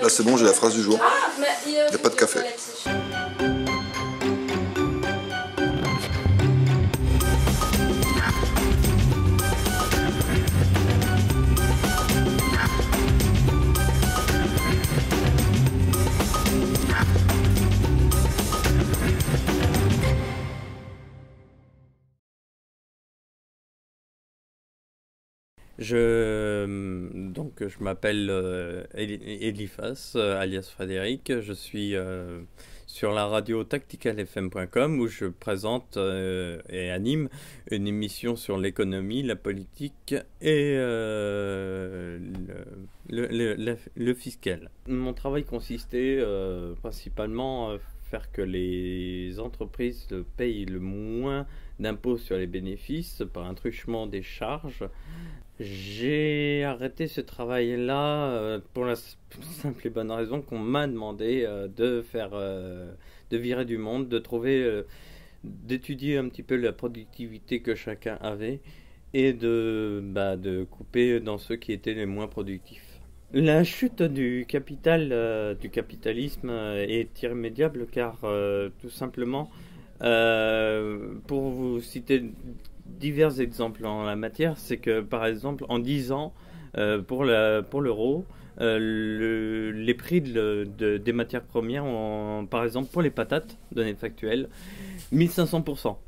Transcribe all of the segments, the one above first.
Là, c'est bon, j'ai la phrase du jour. Ah, mais il Y a pas de café. Je, donc, je m'appelle euh, Eli- Eliphas, euh, alias Frédéric. Je suis euh, sur la radio tacticalfm.com où je présente euh, et anime une émission sur l'économie, la politique et le, fiscal. Mon travail consistait principalement faire que les entreprises payent le moins d'impôts sur les bénéfices par un truchement des charges. J'ai arrêté ce travail-là euh, pour la simple et bonne raison qu'on m'a demandé euh, de faire, euh, de virer du monde, de trouver, d'étudier un petit peu la productivité que chacun avait et de, bah, de couper dans ceux qui étaient les moins productifs. La chute du capital, euh, du capitalisme euh, est irrémédiable car euh, tout simplement, pour vous citer divers exemples en la matière, c'est que par exemple en 10 ans, pour l'euro, le- les prix de, de- des matières premières ont, par exemple pour les patates, données factuelles, 1500%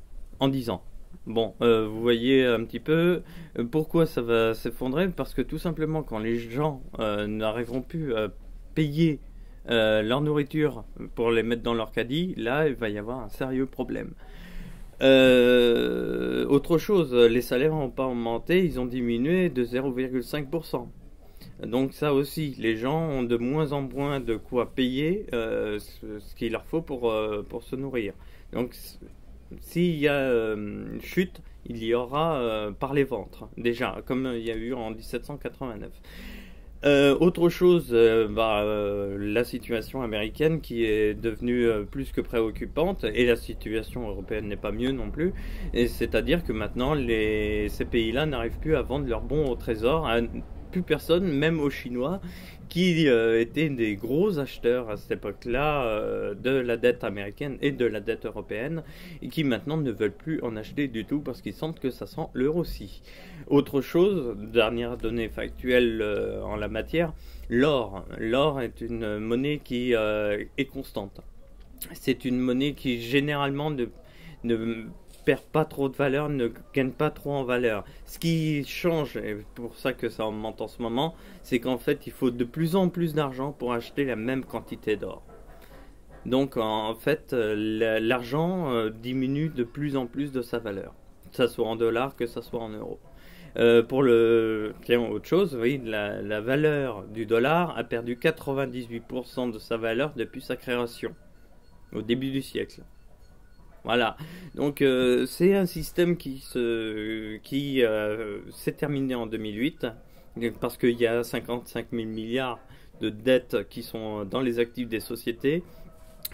en 10 ans. Bon, euh, vous voyez un petit peu euh, pourquoi ça va s'effondrer, parce que tout simplement quand les gens euh, n'arriveront plus à payer leur nourriture pour les mettre dans leur caddie, là il va y avoir un sérieux problème. Autre chose, les salaires n'ont pas augmenté, ils ont diminué de 0,5%. Donc ça aussi, les gens ont de moins en moins de quoi payer ce, qu'il leur faut pour, pour se nourrir. Donc s'il y a euh, chute, il y aura euh, par les ventres, déjà, comme il y a eu en 1789. Euh, autre chose, euh, bah, la situation américaine qui est devenue plus que préoccupante et la situation européenne n'est pas mieux non plus. C'est-à-dire que maintenant, ces pays-là n'arrivent plus à vendre leurs bons au trésor plus personne, même aux Chinois, qui euh, étaient des gros acheteurs à cette époque-là euh, de la dette américaine et de la dette européenne, et qui maintenant ne veulent plus en acheter du tout parce qu'ils sentent que ça sent l'euro aussi. Autre chose, dernière donnée factuelle euh, en la matière, l'or. L'or est une monnaie qui est constante. C'est une monnaie qui généralement ne perd pas trop de valeur, ne gagne pas trop en valeur. Ce qui change, et pour ça que ça augmente en ce moment, c'est qu'en fait il faut de plus en plus d'argent pour acheter la même quantité d'or. Donc en fait euh, la- l'argent euh, diminue de plus en plus de sa valeur, que ça soit en dollars, que ça soit en euros. Euh, pour le tiens autre chose, oui, la, la valeur du dollar a perdu 98% de sa valeur depuis sa création au début du siècle. Voilà. Donc euh, c'est un système qui se qui euh, s'est terminé en 2008 parce qu'il y a 55 000 milliards de dettes qui sont dans les actifs des sociétés.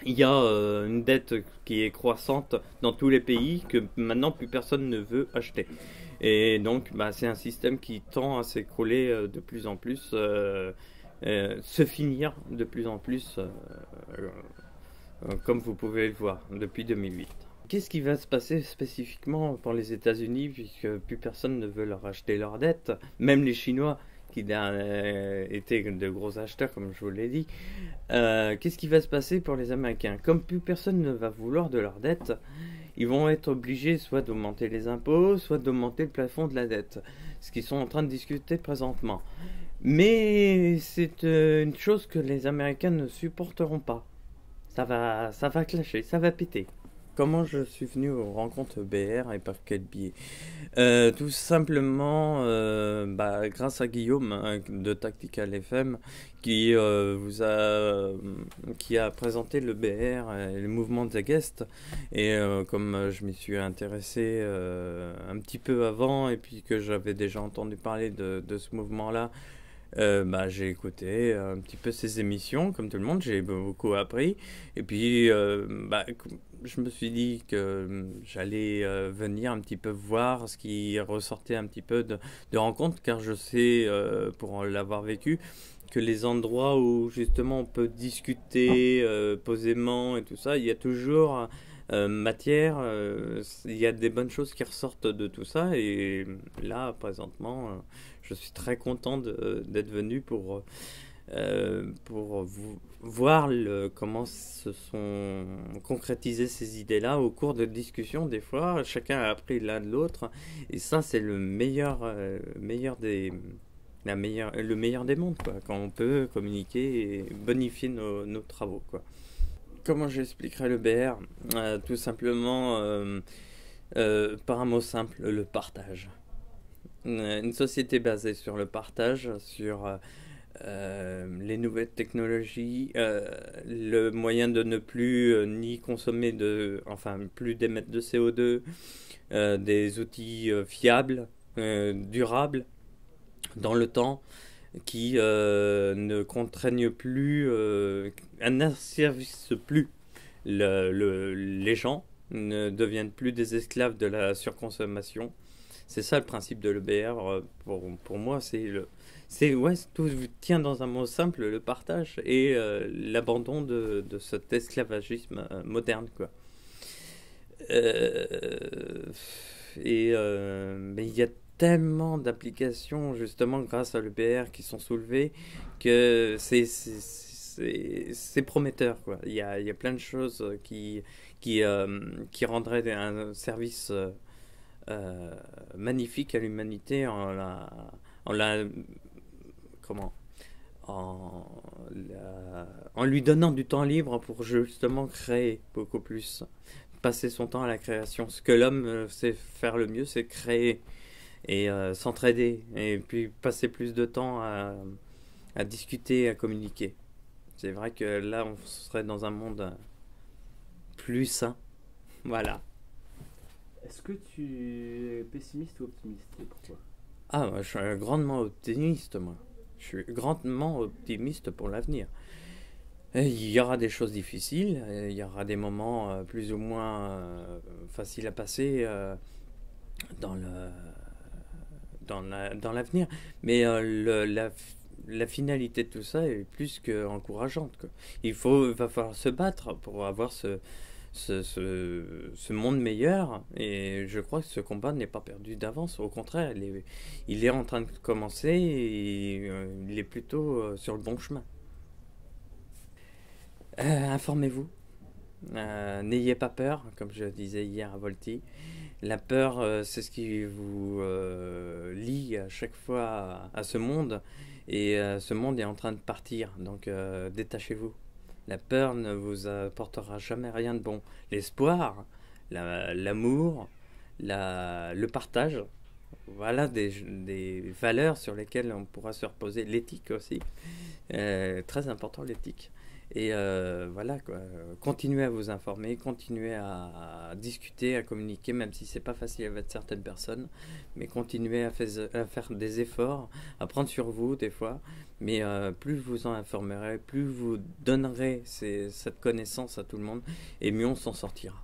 Il y a euh, une dette qui est croissante dans tous les pays que maintenant plus personne ne veut acheter. Et donc bah, c'est un système qui tend à s'écrouler de plus en plus, se finir de plus en plus, comme vous pouvez le voir depuis 2008. Qu'est-ce qui va se passer spécifiquement pour les États-Unis puisque plus personne ne veut leur acheter leurs dettes, même les Chinois qui euh, étaient de gros acheteurs comme je vous l'ai dit. Euh, Qu'est-ce qui va se passer pour les Américains? Comme plus personne ne va vouloir de leurs dettes, ils vont être obligés soit d'augmenter les impôts, soit d'augmenter le plafond de la dette, ce qu'ils sont en train de discuter présentement. Mais c'est euh, une chose que les Américains ne supporteront pas. Ça va, ça va clasher, ça va péter. Comment je suis venu aux rencontres BR et par quel biais Euh, Tout simplement euh, bah, grâce à Guillaume hein, de Tactical FM qui euh, vous a qui a présenté le BR et le mouvement de Zagest et comme je m'y suis intéressé un petit peu avant et puis que j'avais déjà entendu parler de, de ce mouvement là euh, bah, j'ai écouté un petit peu ces émissions, comme tout le monde, j'ai beaucoup appris. Et puis, euh, bah, je me suis dit que j'allais euh, venir un petit peu voir ce qui ressortait un petit peu de, de rencontres, car je sais, euh, pour l'avoir vécu, que les endroits où justement on peut discuter euh, posément et tout ça, il y a toujours euh, matière, euh, il y a des bonnes choses qui ressortent de tout ça. Et là, présentement, je suis très content d'être venu pour, pour voir comment se sont concrétisées ces idées-là au cours de discussions. Des fois, chacun a appris l'un de l'autre. Et ça, c'est le meilleur, meilleur des la meilleure, le meilleur des mondes, quoi, quand on peut communiquer et bonifier nos, nos travaux. Quoi. Comment j'expliquerai le BR euh, Tout simplement euh, euh, par un mot simple, le partage. Une société basée sur le partage, sur les nouvelles technologies, le moyen de ne plus ni consommer de, enfin plus d'émettre de CO2, des outils fiables, durables dans le temps qui euh, ne contraignent plus, euh, n'asservissent plus le, les gens, ne deviennent plus des esclaves de la surconsommation. C'est ça le principe de l'EBR. Euh, pour, pour moi, c'est le, c'est ouais, tout tient dans un mot simple, le partage et euh, l'abandon de, de, cet esclavagisme moderne, quoi. et mais il y a tellement d'applications justement grâce à l'EPR qui sont soulevées que c'est c'est prometteur quoi. Il y a, il y a plein de choses qui qui euh, qui rendraient un service euh, magnifique à l'humanité en la en la comment en, en lui donnant du temps libre pour justement créer beaucoup plus passer son temps à la création ce que l'homme euh, sait faire le mieux c'est créer et euh, s'entraider et puis passer plus de temps à, à discuter, à communiquer. C'est vrai que là, on serait dans un monde plus sain. Voilà. Est-ce que tu es pessimiste ou optimiste pourquoi? Ah, moi, je suis grandement optimiste, moi. Je suis grandement optimiste pour l'avenir. Il y aura des choses difficiles, il y aura des moments euh, plus ou moins euh, faciles à passer dans le dans l'avenir. Mais euh, la, la, finalité de tout ça est plus qu'encourageante. Il faut, va falloir se battre pour avoir ce, ce, ce, monde meilleur. Et je crois que ce combat n'est pas perdu d'avance. Au contraire, il est, il est, en train de commencer et euh, il est plutôt euh, sur le bon chemin. Informez-vous. N'ayez pas peur, comme je disais hier à Volti. La peur, euh, c'est ce qui vous euh, lie à chaque fois à, ce monde. Et euh, ce monde est en train de partir. Donc détachez-vous. La peur ne vous apportera jamais rien de bon. L'espoir, l'amour, le partage, voilà des, valeurs sur lesquelles on pourra se reposer. L'éthique aussi. très important l'éthique. Et euh, voilà, continuez à vous informer, continuez à, discuter, à communiquer, même si c'est pas facile avec certaines personnes, mais continuez à, à, faire des efforts, à prendre sur vous des fois. Mais euh, plus vous en informerez, plus vous donnerez cette connaissance à tout le monde, et mieux on s'en sortira.